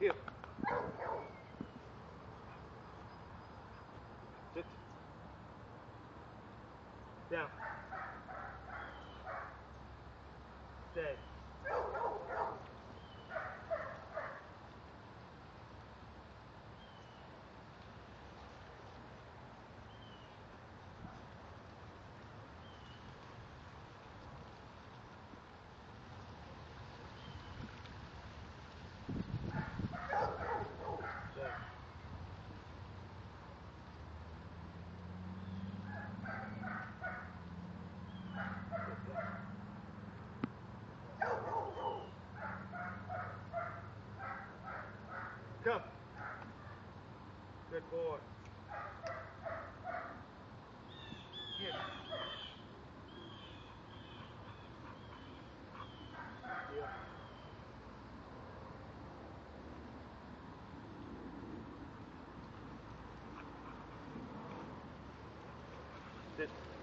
Here. Sit. Come. Good boy. Here. Yeah. Sit.